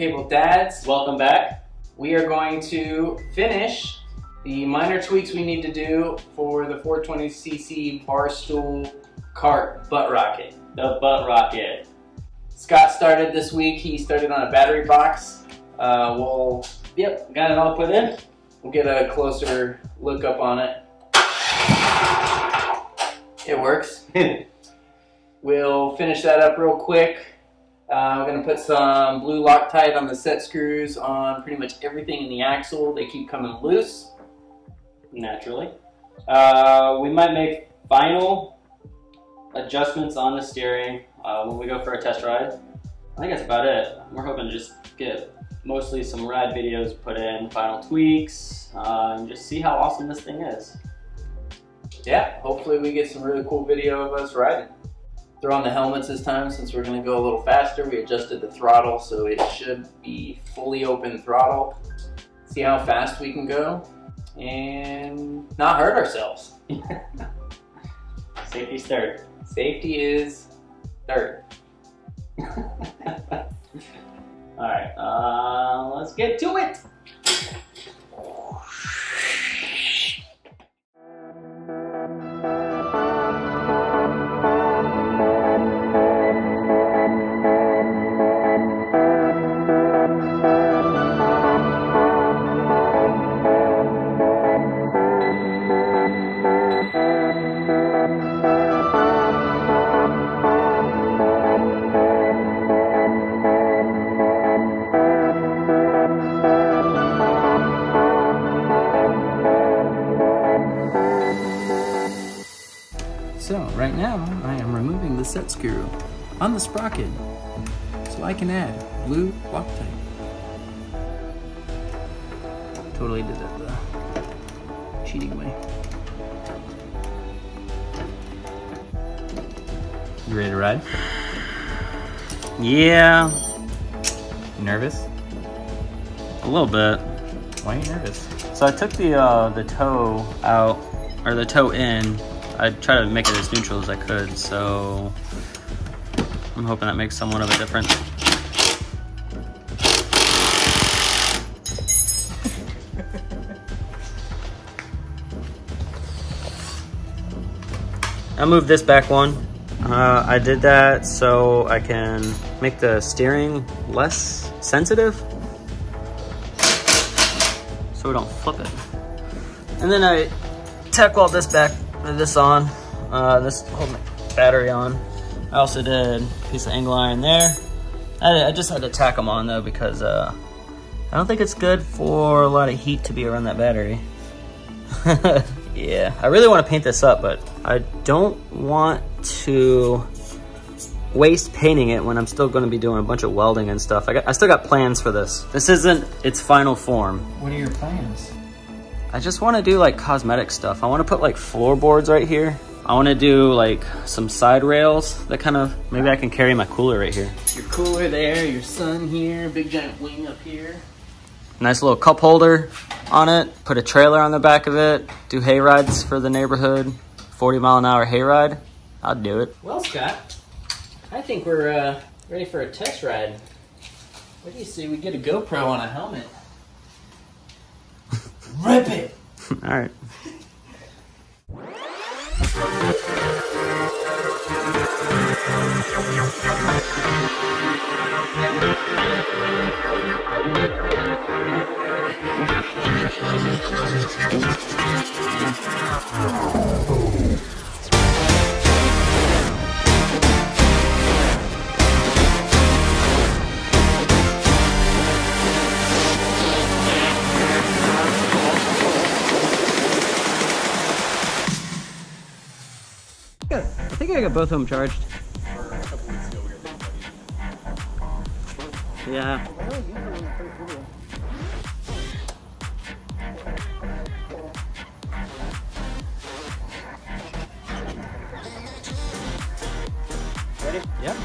Cable Dads, Welcome back. we are going to finish the minor tweaks we need to do for the 420cc Barstool Kart Butt Rocket. The butt rocket. Scott started this week. He started on a battery box. Uh, we'll, Yep, got it all put in. we'll get a closer look up on it. It works. We'll finish that up real quick. We're going to put some blue Loctite on the set screws on pretty much everything in the axle. They keep coming loose. Naturally. Uh, we might make final adjustments on the steering uh, when we go for a test ride. I think that's about it. We're hoping to just get mostly some ride videos put in, final tweaks, uh, and just see how awesome this thing is. Yeah, hopefully we get some really cool video of us riding. Throw on the helmets this time since we're going to go a little faster. We adjusted the throttle so it should be fully open throttle. See how fast we can go and not hurt ourselves. Safety's third. Safety is third. Alright, uh, let's get to it! The set screw on the sprocket so I can add blue Loctite. Totally did it the cheating way. You ready to ride? Yeah, You nervous? a little bit. Why are you nervous? So I took the uh, the toe out, or the toe in. I try to make it as neutral as I could, so I'm hoping that makes somewhat of a difference. I moved this back one. Uh, I did that so I can make the steering less sensitive so we don't flip it. And then I tack weld this back, this on, uh, this hold my battery on. I also did a piece of angle iron there. I, I just had to tack them on though because uh, I don't think it's good for a lot of heat to be around that battery. yeah, I really want to paint this up, but I don't want to waste painting it when I'm still going to be doing a bunch of welding and stuff. I, got, I still got plans for this. This isn't its final form. What are your plans? I just want to do like cosmetic stuff. I want to put like floorboards right here. I want to do like some side rails that kind of, maybe I can carry my cooler right here. Your cooler there, your sun here, big giant wing up here. Nice little cup holder on it. Put a trailer on the back of it. Do hay rides for the neighborhood. 40 mile an hour hay ride. I'd do it. Well, Scott, I think we're uh, ready for a test ride. What do you say we get a GoPro on a helmet? Rip it! All right. I think I got both of them charged. Yeah. Ready? Yep.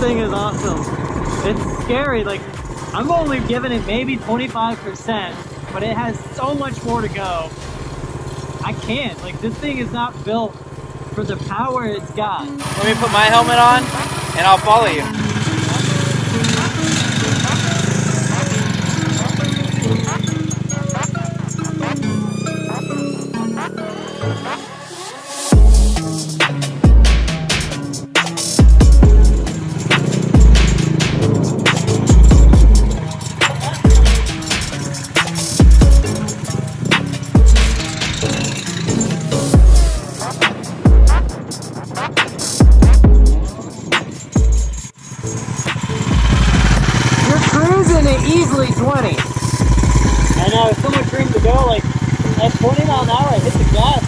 Thing is awesome. It's scary. Like, I'm only giving it maybe 25%, but it has so much more to go. I can't. Like, this thing is not built for the power it's got. Let me put my helmet on and I'll follow you. At 20 mile an hour, I hit the gas,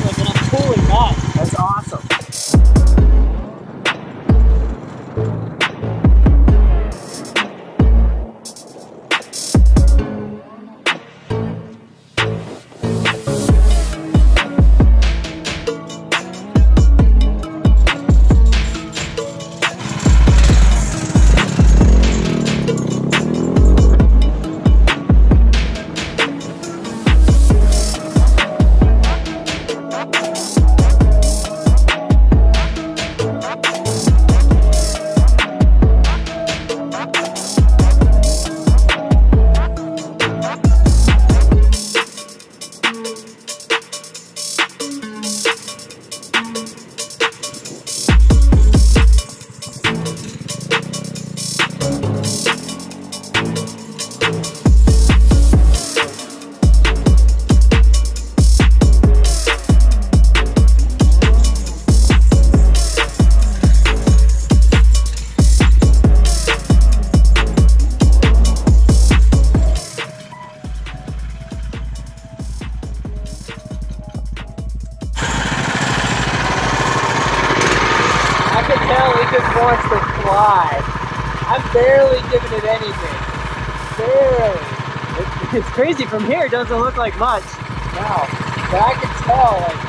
crazy. From here, it doesn't look like much. No, but I can tell, like,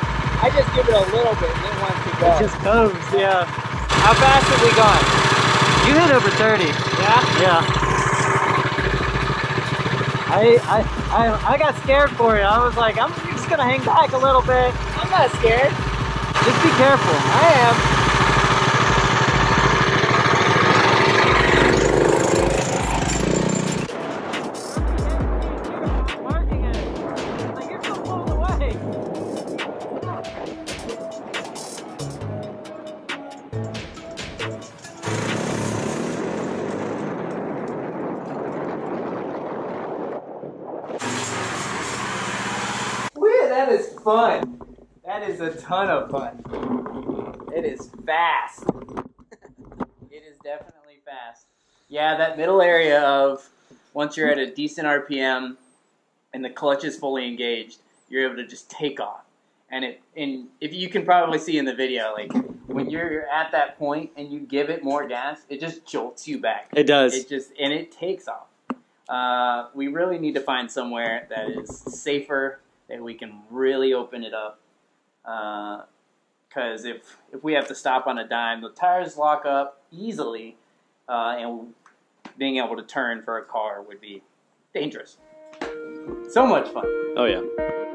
I just give it a little bit and it wants to go. It just goes, yeah. How fast have we gone? You hit over 30. Yeah? Yeah. I, I, I, I got scared for you. I was like, I'm just gonna hang back a little bit. I'm not scared. Just be careful. I am. Fun. That is a ton of fun. It is fast. it is definitely fast. Yeah, that middle area of once you're at a decent RPM and the clutch is fully engaged, you're able to just take off. And it and if you can probably see in the video, like when you're at that point and you give it more gas, it just jolts you back. It does. It just and it takes off. Uh, we really need to find somewhere that is safer that we can really open it up. Because if if we have to stop on a dime, the tires lock up easily, uh, and being able to turn for a car would be dangerous. So much fun. Oh yeah.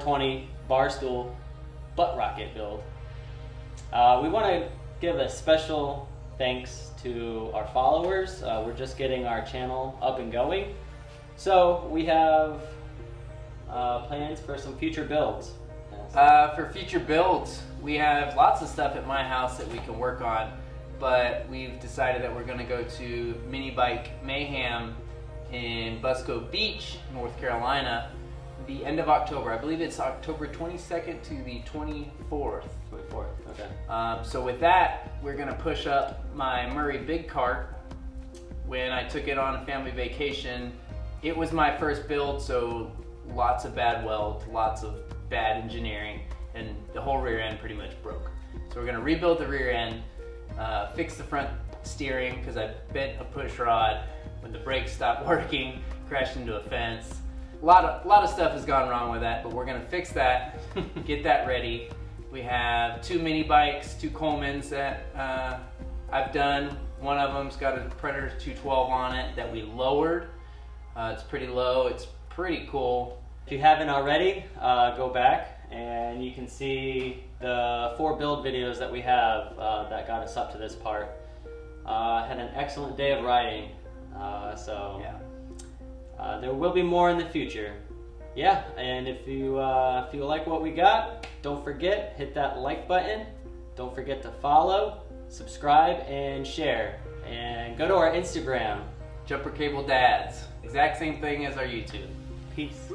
420 Barstool butt rocket build. Uh, we want to give a special thanks to our followers. Uh, we're just getting our channel up and going. So we have uh, plans for some future builds. Uh, for future builds, we have lots of stuff at my house that we can work on, but we've decided that we're going to go to Mini Bike Mayhem in Busco Beach, North Carolina, the end of October. I believe it's October 22nd to the 24th. 24th, okay. Um, so with that, we're gonna push up my Murray Big Cart. When I took it on a family vacation, it was my first build, so lots of bad weld, lots of bad engineering, and the whole rear end pretty much broke. So we're gonna rebuild the rear end, uh, fix the front steering because I bent a push rod when the brakes stopped working, crashed into a fence. A lot of, lot of stuff has gone wrong with that, but we're gonna fix that, get that ready. We have two mini bikes, two Colemans that uh, I've done. One of them's got a Predator 212 on it that we lowered. Uh, it's pretty low, it's pretty cool. If you haven't already, uh, go back and you can see the four build videos that we have uh, that got us up to this part. Uh, had an excellent day of riding, uh, so Yeah. Uh, there will be more in the future. Yeah, and if you uh, if you like what we got, don't forget hit that like button. Don't forget to follow, subscribe, and share. And go to our Instagram. Jumper Cable Dads. Exact same thing as our YouTube. Peace.